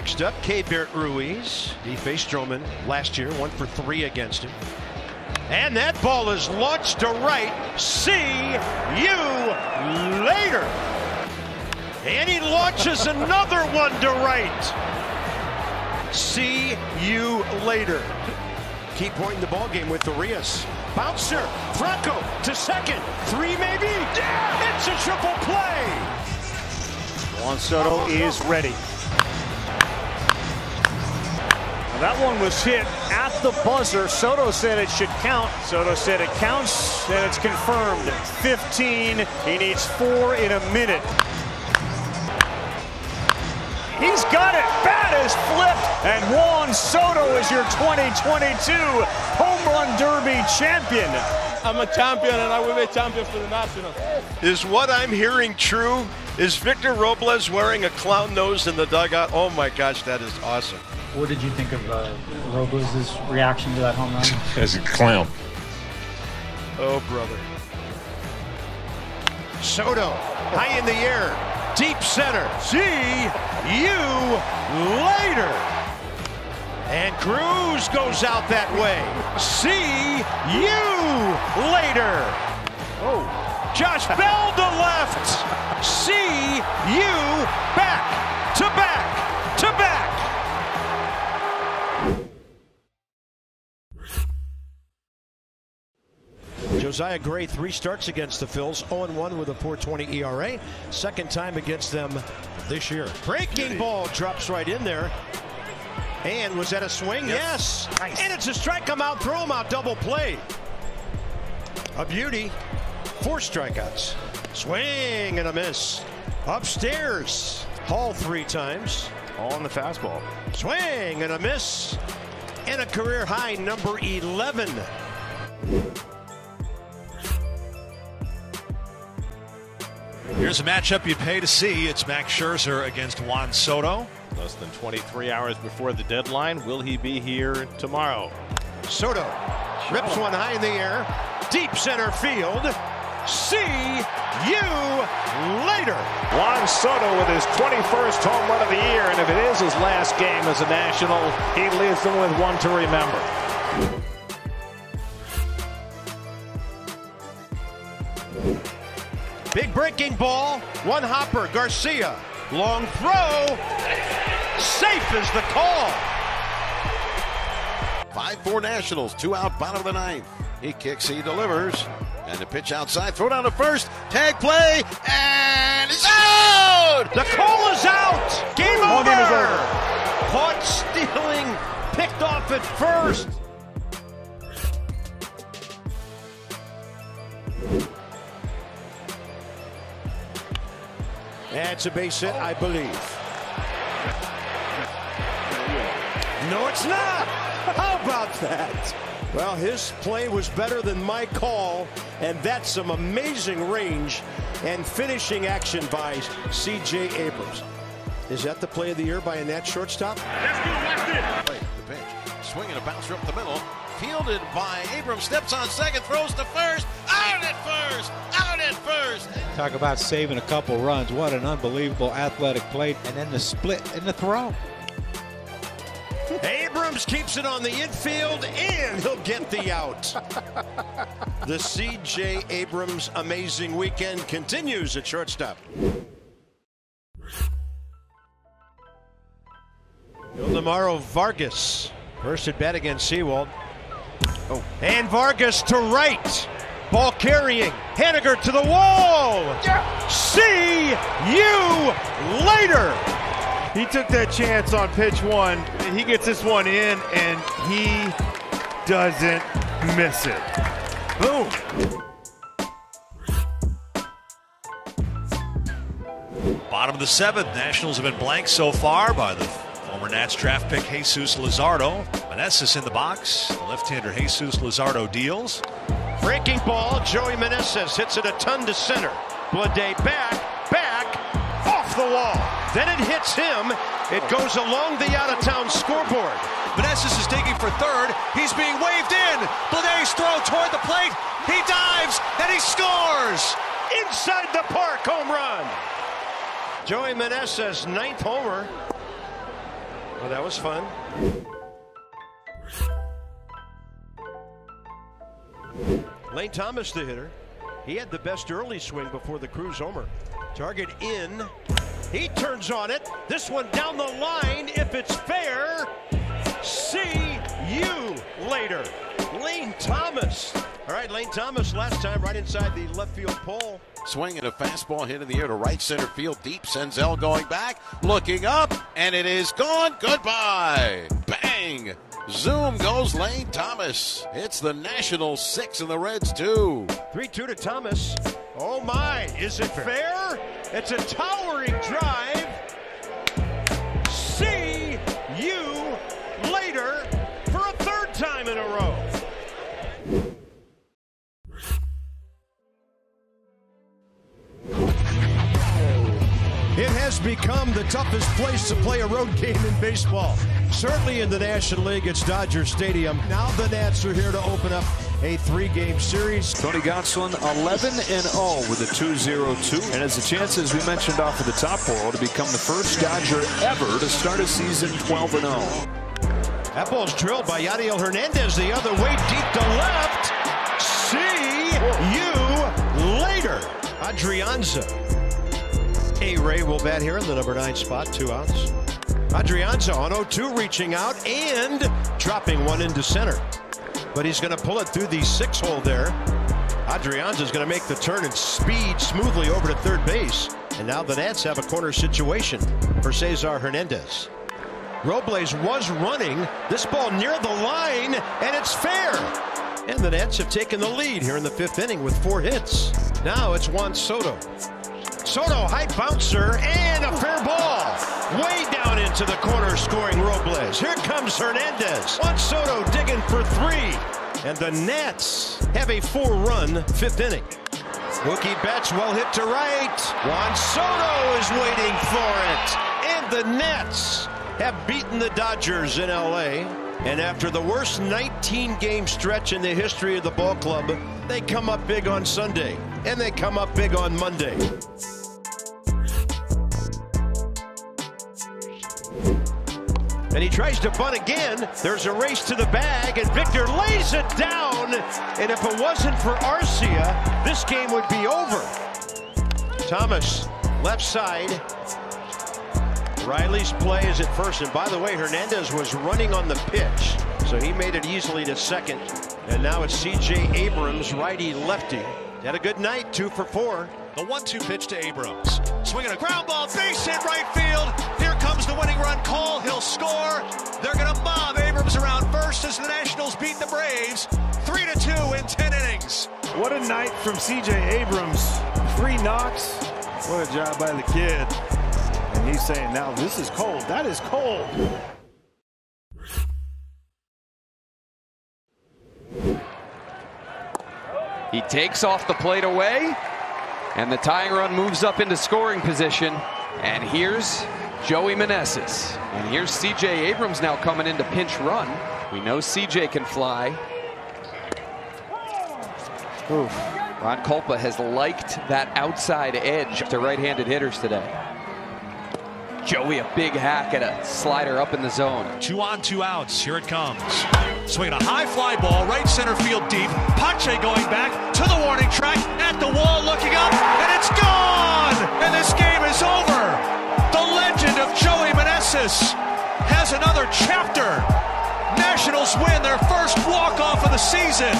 Next up, Keibert Ruiz. He faced Stroman last year, one for three against him. And that ball is launched to right. See you later. And he launches another one to right. See you later. Keep pointing the ball game with the Rios. Bouncer, Franco to second. Three maybe. Yeah! It's a triple play. Juan Soto oh, is ready. That one was hit at the buzzer. Soto said it should count. Soto said it counts, and it's confirmed. 15. He needs four in a minute. He's got it. Bat is flipped, and Juan Soto is your 2022 Home Run Derby champion. I'm a champion, and I will be a champion for the Nationals. Is what I'm hearing true? Is Victor Robles wearing a clown nose in the dugout? Oh my gosh, that is awesome. What did you think of uh, Robles' reaction to that home run? As a clown. Oh, brother. Soto, high in the air, deep center. See you later. And Cruz goes out that way. See you later. Oh, Josh Bell to left. See you back to back to back. Josiah Gray, three starts against the Phils, 0-1 with a 4.20 ERA. Second time against them this year. Breaking ball drops right in there. And was that a swing? Yes. Nice. And it's a strike. Come out, throw him out, double play. A beauty. Four strikeouts. Swing and a miss. Upstairs. Hall three times. All on the fastball. Swing and a miss. And a career high number 11. Here's a matchup you pay to see. It's Max Scherzer against Juan Soto. Less than 23 hours before the deadline. Will he be here tomorrow? Soto rips one high in the air, deep center field. See you later. Juan Soto with his 21st home run of the year, and if it is his last game as a National, he leaves them with one to remember. Big breaking ball, one hopper, Garcia. Long throw. Safe is the call. 5-4 Nationals, two out, bottom of the ninth. He kicks, he delivers. And the pitch outside, throw down to first, tag play, and it's out! The call is out. Game over. game is over. Caught stealing, picked off at first. That's a base hit, I believe. No, it's not. How about that? Well, his play was better than my call, and that's some amazing range and finishing action by C.J. Abrams. Is that the play of the year by a Nat shortstop? Play, the pitch, swinging a bouncer up the middle, fielded by Abrams, steps on second, throws to first, out at first, out at first. Talk about saving a couple runs. What an unbelievable athletic play. And then the split and the throw. Abrams keeps it on the infield, and he'll get the out. the C.J. Abrams amazing weekend continues at shortstop. Ildemaro Vargas, first at bat against Sewald. Oh. And Vargas to right. Ball carrying. Haniger to the wall. See you later. He took that chance on pitch one. He gets this one in, and he doesn't miss it. Boom. Bottom of the seventh. Nationals have been blanked so far by the former Nats draft pick Jesus Luzardo. Meneses in the box. The left-hander Jesus Luzardo deals. Breaking ball. Joey Meneses hits it a ton to center. Bleday back, back, off the wall. Then it hits him. It goes along the out-of-town scoreboard. Meneses is digging for third. He's being waved in. Bleday's throw toward the plate. He dives and he scores. Inside the park home run. Joey Meneses, ninth homer. Well, that was fun. Lane Thomas, the hitter. He had the best early swing before the Cruz homer. Target in. He turns on it. This one down the line. If it's fair, see you later. Lane Thomas. All right, Lane Thomas last time right inside the left field pole. Swinging a fastball hit in the air to right center field deep. Senzel going back, looking up, and it is gone. Goodbye. Bang. Zoom goes Lane Thomas. It's the National six and the Reds two. 3 2 to Thomas. Oh my, is it fair? It's a towering drive. Become the toughest place to play a road game in baseball. Certainly in the National League, it's Dodger Stadium. Now the Nats are here to open up a three-game series. Tony Gonsolin 11 and 0 with a 2-0-2 and has a chance, as we mentioned off of the top four, to become the first Dodger ever to start a season 12 and 0. That ball's drilled by Yadiel Hernandez the other way, deep to left. See you later, Adrianza. A Ray will bat here in the number nine spot, two outs. Adrianza on 0-2 reaching out and dropping one into center. But he's going to pull it through the six hole there. Adrianza is going to make the turn and speed smoothly over to third base. And now the Nats have a corner situation for Cesar Hernandez. Robles was running this ball near the line, and it's fair. And the Nats have taken the lead here in the fifth inning with four hits. Now it's Juan Soto. Soto, high bouncer, and a fair ball. Way down into the corner, scoring Robles. Here comes Hernandez. Juan Soto digging for three. And the Nats have a four-run fifth inning. Mookie Betts well hit to right. Juan Soto is waiting for it. And the Nets have beaten the Dodgers in L.A. And after the worst 19-game stretch in the history of the ball club, they come up big on Sunday. And they come up big on Monday. And he tries to bunt again. There's a race to the bag, and Victor lays it down. And if it wasn't for Arcia, this game would be over. Thomas, left side. Riley's play is at first. And by the way, Hernandez was running on the pitch, so he made it easily to second. And now it's C.J. Abrams, righty lefty. Had a good night, two for four. The one-two pitch to Abrams. Swinging a ground ball, base hit right field. Here comes the winning run call. He'll score. They're going to mob Abrams around first as the Nationals beat the Braves. Three to two in ten innings. What a night from C.J. Abrams. Three knocks. What a job by the kid. And he's saying, now this is cold. That is cold. He takes off the plate away, and the tying run moves up into scoring position. And here's Joey Meneses. And here's C.J. Abrams now coming into pinch run. We know C.J. can fly. Oof. Ron Kulpa has liked that outside edge to right-handed hitters today. Joey a big hack at a slider up in the zone. Two on, two outs. Here it comes. Swinging a high fly ball, right center field deep. Pache going back to the warning track, at the wall, looking up, and it's gone! And this game is over. The legend of Joey Meneses has another chapter. Nationals win their first walk-off of the season.